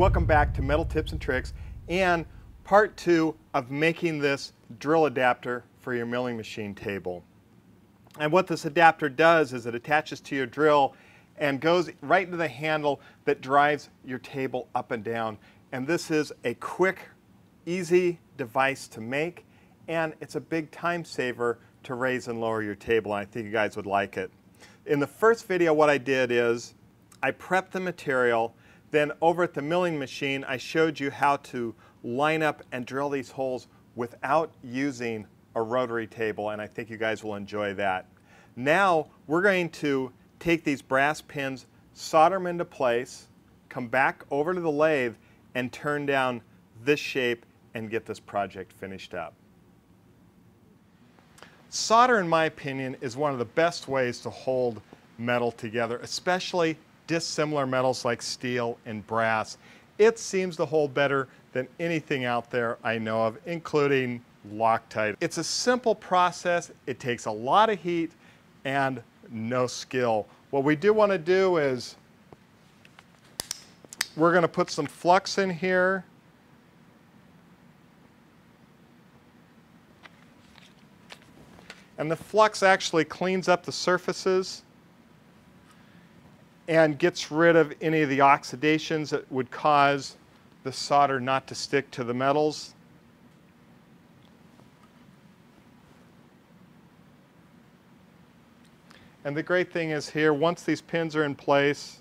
Welcome back to Metal Tips and Tricks and part two of making this drill adapter for your milling machine table. And what this adapter does is it attaches to your drill and goes right into the handle that drives your table up and down. And this is a quick, easy device to make and it's a big time saver to raise and lower your table. And I think you guys would like it. In the first video, what I did is I prepped the material. Then over at the milling machine, I showed you how to line up and drill these holes without using a rotary table, and I think you guys will enjoy that. Now, we're going to take these brass pins, solder them into place, come back over to the lathe, and turn down this shape and get this project finished up. Solder, in my opinion, is one of the best ways to hold metal together, especially dissimilar metals like steel and brass. It seems to hold better than anything out there I know of, including Loctite. It's a simple process. It takes a lot of heat and no skill. What we do want to do is we're going to put some flux in here. And the flux actually cleans up the surfaces and gets rid of any of the oxidations that would cause the solder not to stick to the metals. And the great thing is here, once these pins are in place,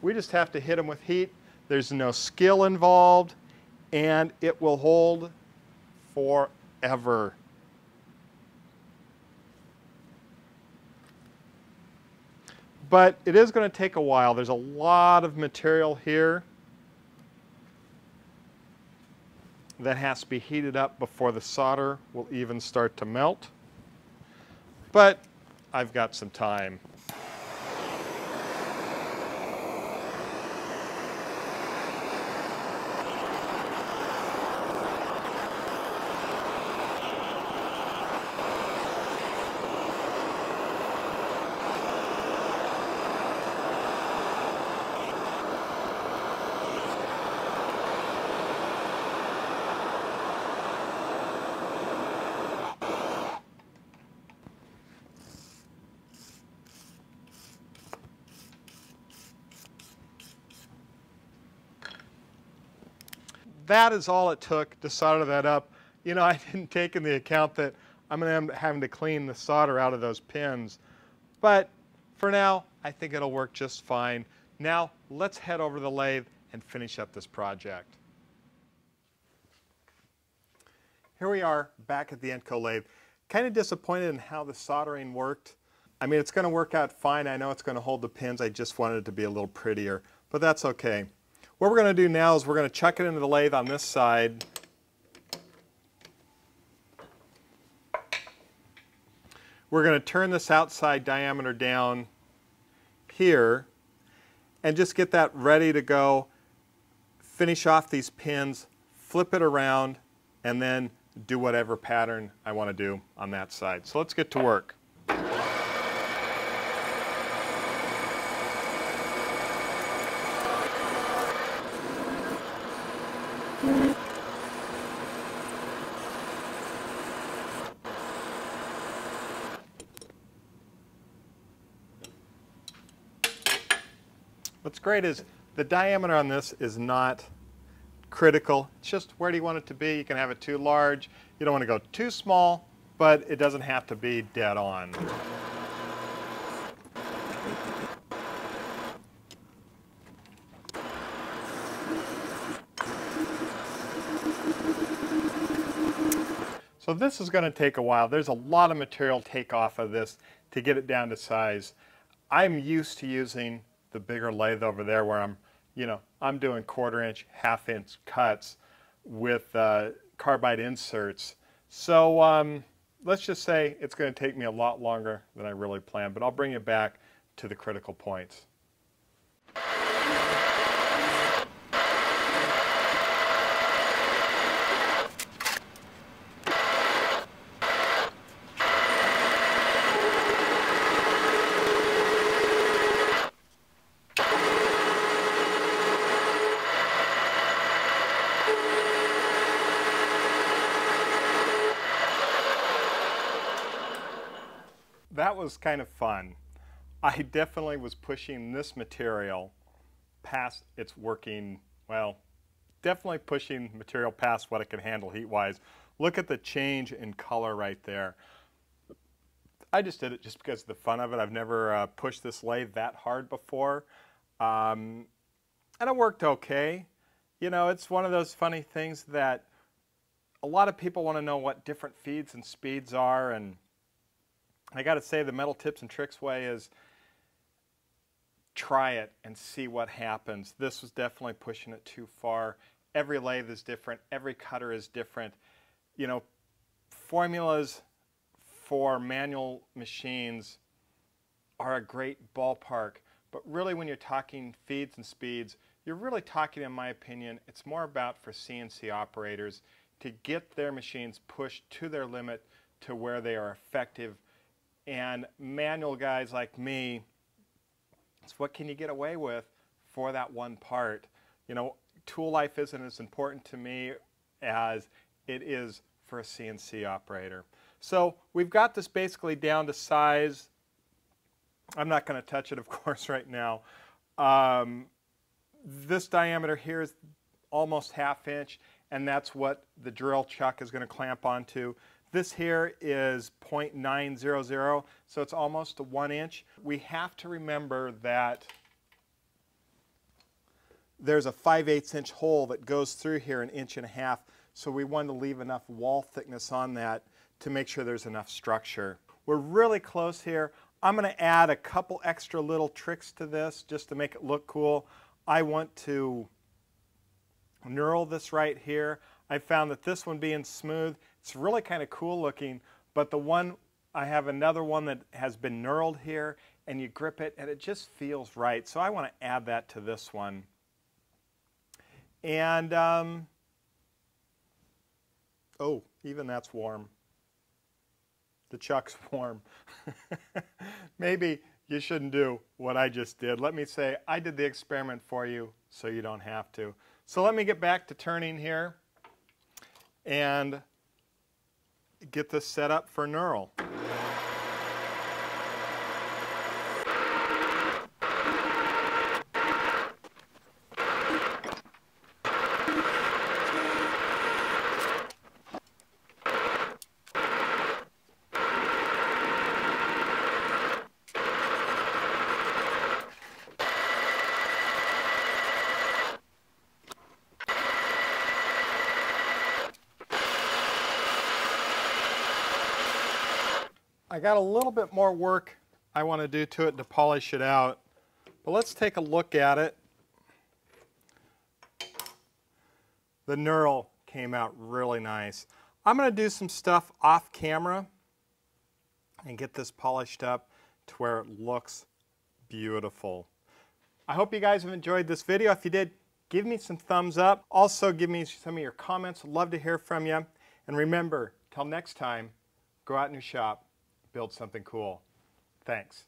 we just have to hit them with heat. There's no skill involved, and it will hold forever. But it is going to take a while. There's a lot of material here that has to be heated up before the solder will even start to melt. But I've got some time. That is all it took to solder that up. You know, I didn't take into account that I'm going to end having to clean the solder out of those pins. But for now, I think it'll work just fine. Now, let's head over to the lathe and finish up this project. Here we are back at the Enco lathe. Kind of disappointed in how the soldering worked. I mean, it's going to work out fine. I know it's going to hold the pins. I just wanted it to be a little prettier, but that's okay. What we're going to do now is we're going to chuck it into the lathe on this side. We're going to turn this outside diameter down here and just get that ready to go. Finish off these pins, flip it around, and then do whatever pattern I want to do on that side. So let's get to work. What's great is the diameter on this is not critical. It's just where do you want it to be. You can have it too large. You don't want to go too small, but it doesn't have to be dead on. So this is going to take a while. There's a lot of material take off of this to get it down to size. I'm used to using the bigger lathe over there where I'm, you know, I'm doing quarter inch, half inch cuts with uh, carbide inserts. So um, let's just say it's going to take me a lot longer than I really planned, but I'll bring you back to the critical points. Was kind of fun. I definitely was pushing this material past its working, well, definitely pushing material past what it can handle heat-wise. Look at the change in color right there. I just did it just because of the fun of it. I've never uh, pushed this lathe that hard before. Um, and it worked okay. You know, it's one of those funny things that a lot of people want to know what different feeds and speeds are. And I got to say, the Metal Tips and Tricks way is try it and see what happens. This was definitely pushing it too far. Every lathe is different. Every cutter is different. You know, formulas for manual machines are a great ballpark, but really when you're talking feeds and speeds, you're really talking, in my opinion, it's more about for CNC operators to get their machines pushed to their limit to where they are effective. And manual guys like me, it's what can you get away with for that one part. You know, tool life isn't as important to me as it is for a CNC operator. So we've got this basically down to size. I'm not going to touch it, of course, right now. Um, this diameter here is almost half inch, and that's what the drill chuck is going to clamp onto. This here is 0.900, so it's almost a one inch. We have to remember that there's a 5 8 inch hole that goes through here an inch and a half, so we want to leave enough wall thickness on that to make sure there's enough structure. We're really close here. I'm going to add a couple extra little tricks to this just to make it look cool. I want to knurl this right here. I found that this one being smooth, it's really kind of cool looking, but the one, I have another one that has been knurled here, and you grip it, and it just feels right. So I want to add that to this one. And, um, oh, even that's warm. The chuck's warm. Maybe you shouldn't do what I just did. Let me say, I did the experiment for you so you don't have to. So let me get back to turning here and get this set up for knurl. I got a little bit more work I want to do to it to polish it out. But let's take a look at it. The knurl came out really nice. I'm going to do some stuff off camera and get this polished up to where it looks beautiful. I hope you guys have enjoyed this video. If you did, give me some thumbs up. Also, give me some of your comments. I'd love to hear from you. And remember, till next time, go out your shop, build something cool. Thanks.